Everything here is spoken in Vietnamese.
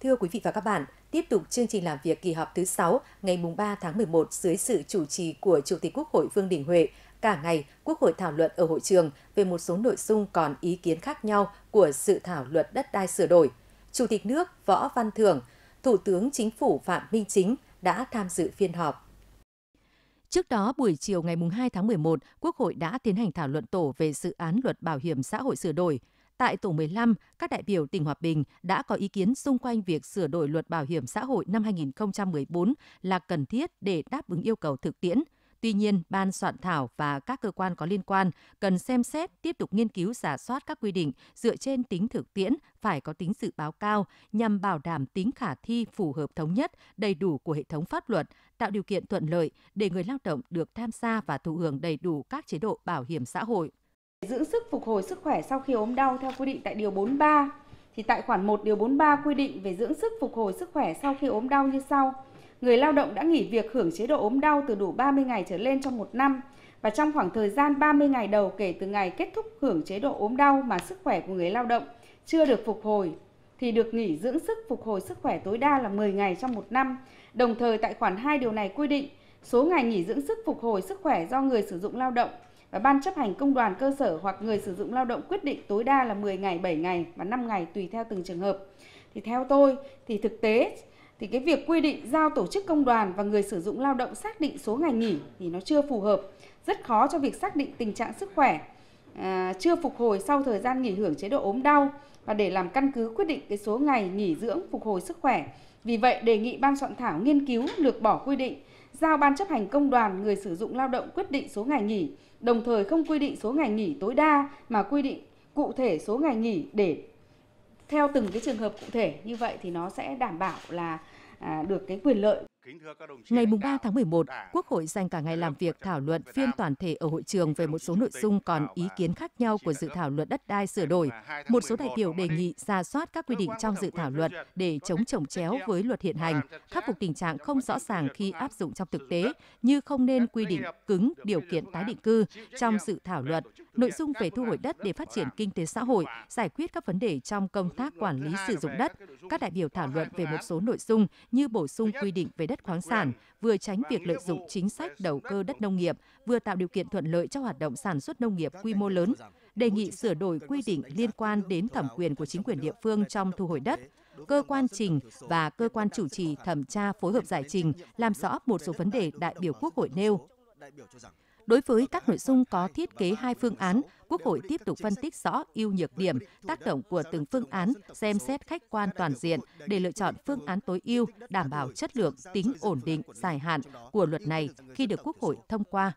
Thưa quý vị và các bạn, tiếp tục chương trình làm việc kỳ họp thứ 6 ngày 3 tháng 11 dưới sự chủ trì của Chủ tịch Quốc hội Vương Đình Huệ. Cả ngày, Quốc hội thảo luận ở hội trường về một số nội dung còn ý kiến khác nhau của dự thảo luật đất đai sửa đổi. Chủ tịch nước Võ Văn Thưởng, Thủ tướng Chính phủ Phạm Minh Chính đã tham dự phiên họp. Trước đó, buổi chiều ngày 2 tháng 11, Quốc hội đã tiến hành thảo luận tổ về dự án luật bảo hiểm xã hội sửa đổi. Tại tổ 15, các đại biểu tỉnh Hòa Bình đã có ý kiến xung quanh việc sửa đổi luật bảo hiểm xã hội năm 2014 là cần thiết để đáp ứng yêu cầu thực tiễn – Tuy nhiên, ban soạn thảo và các cơ quan có liên quan cần xem xét tiếp tục nghiên cứu giả soát các quy định dựa trên tính thực tiễn phải có tính dự báo cao nhằm bảo đảm tính khả thi phù hợp thống nhất, đầy đủ của hệ thống pháp luật, tạo điều kiện thuận lợi để người lao động được tham gia và thụ hưởng đầy đủ các chế độ bảo hiểm xã hội. Dưỡng sức phục hồi sức khỏe sau khi ốm đau theo quy định tại điều 43 thì tại khoản 1 điều 43 quy định về dưỡng sức phục hồi sức khỏe sau khi ốm đau như sau: người lao động đã nghỉ việc hưởng chế độ ốm đau từ đủ 30 ngày trở lên trong một năm và trong khoảng thời gian 30 ngày đầu kể từ ngày kết thúc hưởng chế độ ốm đau mà sức khỏe của người lao động chưa được phục hồi, thì được nghỉ dưỡng sức phục hồi sức khỏe tối đa là 10 ngày trong một năm. Đồng thời, tại khoản 2 điều này quy định số ngày nghỉ dưỡng sức phục hồi sức khỏe do người sử dụng lao động và ban chấp hành công đoàn cơ sở hoặc người sử dụng lao động quyết định tối đa là 10 ngày, 7 ngày và 5 ngày tùy theo từng trường hợp. Thì theo tôi thì thực tế thì cái việc quy định giao tổ chức công đoàn và người sử dụng lao động xác định số ngày nghỉ thì nó chưa phù hợp, rất khó cho việc xác định tình trạng sức khỏe à, chưa phục hồi sau thời gian nghỉ hưởng chế độ ốm đau và để làm căn cứ quyết định cái số ngày nghỉ dưỡng phục hồi sức khỏe. Vì vậy đề nghị ban soạn thảo nghiên cứu lược bỏ quy định giao ban chấp hành công đoàn người sử dụng lao động quyết định số ngày nghỉ, đồng thời không quy định số ngày nghỉ tối đa mà quy định cụ thể số ngày nghỉ để theo từng cái trường hợp cụ thể như vậy thì nó sẽ đảm bảo là à, được cái quyền lợi Ngày 3 tháng 11, Quốc hội dành cả ngày làm việc thảo luận phiên toàn thể ở hội trường về một số nội dung còn ý kiến khác nhau của dự thảo luật đất đai sửa đổi. Một số đại biểu đề nghị ra soát các quy định trong dự thảo luật để chống trồng chéo với luật hiện hành, khắc phục tình trạng không rõ ràng khi áp dụng trong thực tế, như không nên quy định cứng điều kiện tái định cư trong dự thảo luật, nội dung về thu hồi đất để phát triển kinh tế xã hội, giải quyết các vấn đề trong công tác quản lý sử dụng đất. Các đại biểu thảo luận về một số nội dung như bổ sung quy định về đất khoáng sản, vừa tránh việc lợi dụng chính sách đầu cơ đất nông nghiệp, vừa tạo điều kiện thuận lợi cho hoạt động sản xuất nông nghiệp quy mô lớn, đề nghị sửa đổi quy định liên quan đến thẩm quyền của chính quyền địa phương trong thu hồi đất, cơ quan trình và cơ quan chủ trì thẩm tra phối hợp giải trình, làm rõ một số vấn đề đại biểu Quốc hội nêu. Đối với các nội dung có thiết kế hai phương án, Quốc hội tiếp tục phân tích rõ ưu nhược điểm, tác động của từng phương án, xem xét khách quan toàn diện để lựa chọn phương án tối ưu, đảm bảo chất lượng, tính ổn định, dài hạn của luật này khi được Quốc hội thông qua.